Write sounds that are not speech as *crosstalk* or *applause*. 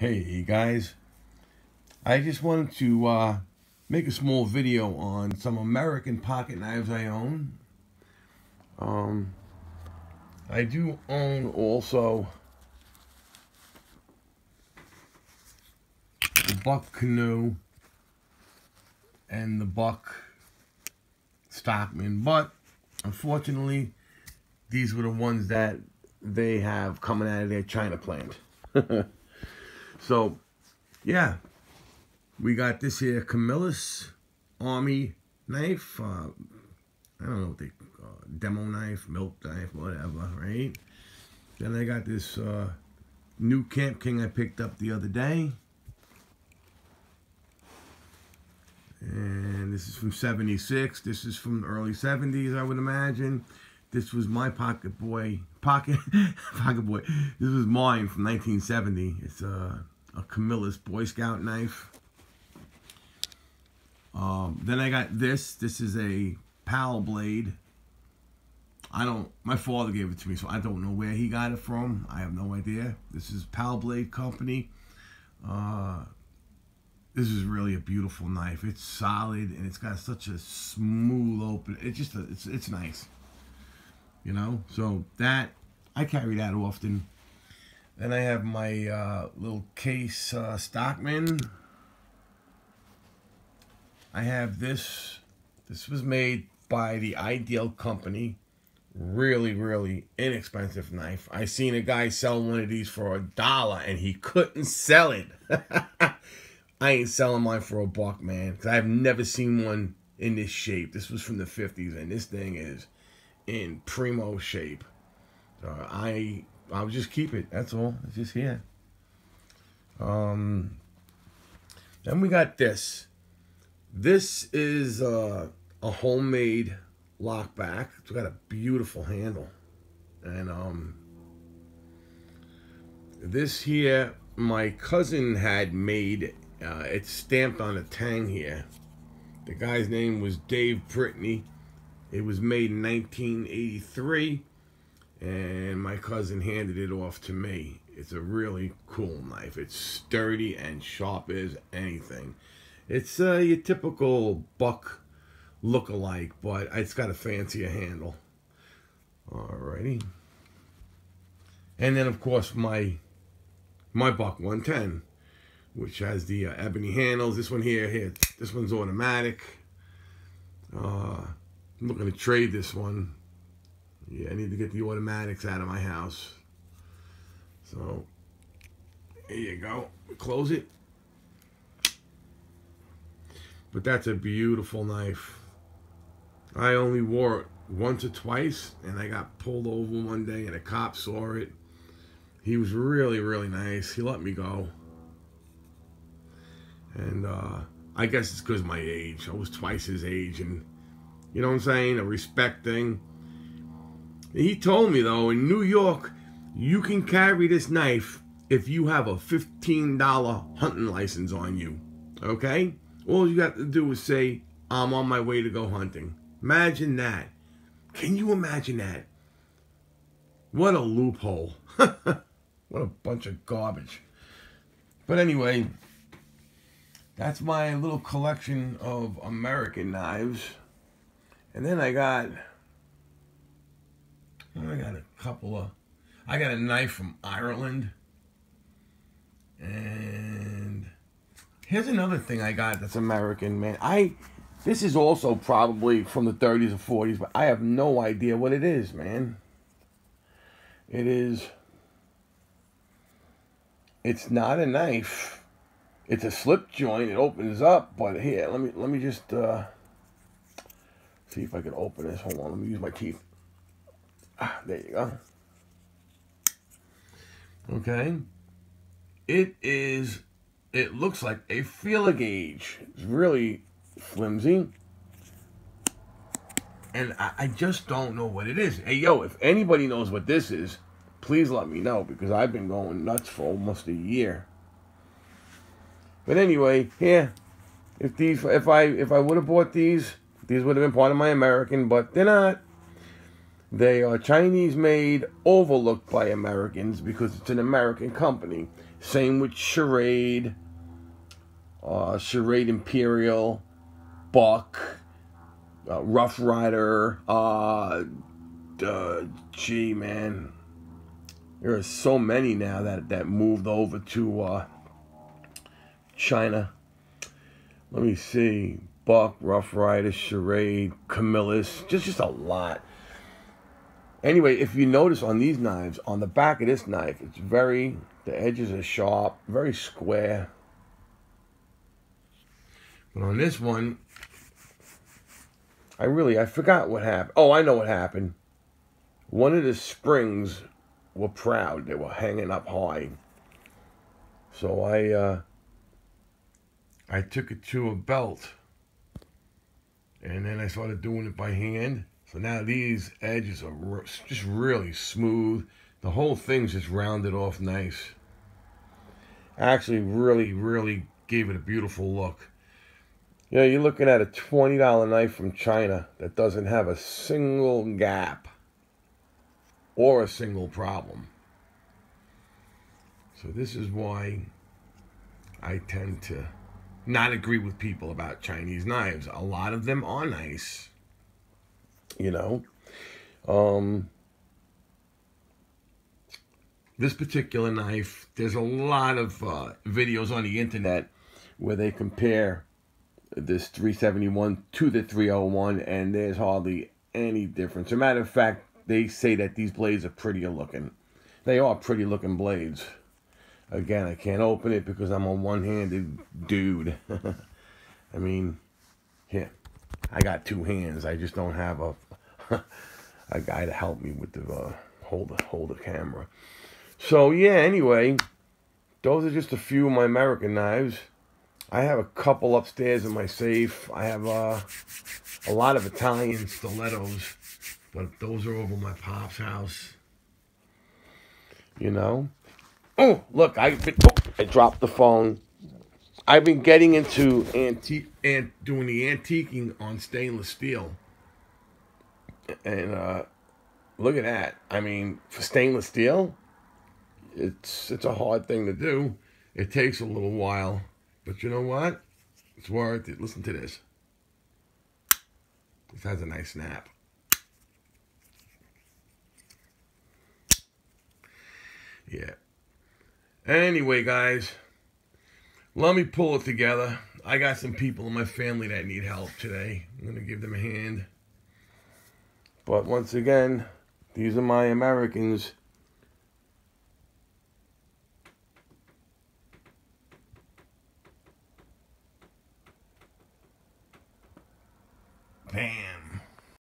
Hey guys, I just wanted to uh, make a small video on some American pocket knives I own. Um, I do own also the Buck Canoe and the Buck Stockman, but unfortunately, these were the ones that they have coming out of their China plant. *laughs* So, yeah, we got this here Camillus Army knife. Uh, I don't know what they uh, demo knife, milk knife, whatever, right? Then I got this uh, new Kamp King I picked up the other day. And this is from 76. This is from the early 70s, I would imagine. This was my pocket boy, pocket, *laughs* pocket boy. This was mine from 1970. It's uh, a Camillus Boy Scout knife. Um, then I got this. This is a Pal blade. I don't, my father gave it to me, so I don't know where he got it from. I have no idea. This is Pal Blade Company. Uh, this is really a beautiful knife. It's solid and it's got such a smooth open. It's just, a, it's, it's nice. You know, so that, I carry that often. Then I have my uh, little case uh, Stockman. I have this. This was made by the Ideal Company. Really, really inexpensive knife. I seen a guy sell one of these for a dollar and he couldn't sell it. *laughs* I ain't selling mine for a buck, man. Because I've never seen one in this shape. This was from the 50s and this thing is in primo shape. So I I'll just keep it. That's all. It's just here. Um, then we got this. This is uh, a homemade lockback. It's got a beautiful handle. And um, this here, my cousin had made. Uh, it's stamped on a tang here. The guy's name was Dave Brittany. It was made in 1983 and my cousin handed it off to me. It's a really cool knife. It's sturdy and sharp as anything. It's uh, your typical buck look-alike, but it's got a fancier handle. Alrighty. And then, of course, my my buck 110, which has the uh, ebony handles. This one here, here, this one's automatic. Uh, I'm looking to trade this one yeah, I need to get the automatics out of my house. So, here you go. Close it. But that's a beautiful knife. I only wore it once or twice, and I got pulled over one day, and a cop saw it. He was really, really nice. He let me go. And uh, I guess it's because my age. I was twice his age, and you know what I'm saying? A respect thing. He told me though, in New York, you can carry this knife if you have a $15 hunting license on you. Okay? All you got to do is say, I'm on my way to go hunting. Imagine that. Can you imagine that? What a loophole. *laughs* what a bunch of garbage. But anyway, that's my little collection of American knives. And then I got I got a couple of, I got a knife from Ireland. And here's another thing I got that's American, man. I, this is also probably from the 30s or 40s, but I have no idea what it is, man. It is, it's not a knife. It's a slip joint. It opens up, but here, let me, let me just, uh, see if I can open this. Hold on, let me use my teeth. Ah, there you go. Okay. It is, it looks like a feeler gauge. It's really flimsy. And I, I just don't know what it is. Hey, yo, if anybody knows what this is, please let me know because I've been going nuts for almost a year. But anyway, here, if these, if I, if I would have bought these, these would have been part of my American, but they're not. They are Chinese made, overlooked by Americans because it's an American company. Same with Schrade, uh, Schrade Imperial, Buck, uh, Rough Rider. Uh, uh, gee, man, there are so many now that that moved over to uh, China. Let me see. Buck, Rough Rider, Schrade, Camillus, just just a lot. Anyway, if you notice on these knives, on the back of this knife, it's very, the edges are sharp, very square. But on this one, I really, I forgot what happened. Oh, I know what happened. One of the springs were proud. They were hanging up high. So I, uh, I took it to a belt. And then I started doing it by hand. So now these edges are just really smooth. The whole thing's just rounded off nice. Actually, really, really gave it a beautiful look. You know, you're looking at a $20 knife from China that doesn't have a single gap or a single problem. So this is why I tend to not agree with people about Chinese knives. A lot of them are nice you know. Um, this particular knife, there's a lot of uh, videos on the internet where they compare this 371 to the 301, and there's hardly any difference. As a matter of fact, they say that these blades are prettier looking. They are pretty looking blades. Again, I can't open it because I'm a one-handed dude. *laughs* I mean, here, I got two hands. I just don't have a *laughs* a guy to help me with the uh, hold the hold the camera. So yeah, anyway, those are just a few of my American knives. I have a couple upstairs in my safe. I have uh, a lot of Italian stilettos, but those are over my pop's house. You know. Oh, look! I oh, I dropped the phone. I've been getting into antique and doing the antiquing on stainless steel and uh, look at that. I mean, for stainless steel, it's it's a hard thing to do. It takes a little while, but you know what? It's worth it. Listen to this. This has a nice snap. Yeah. Anyway, guys, let me pull it together. I got some people in my family that need help today. I'm going to give them a hand. But once again, these are my Americans.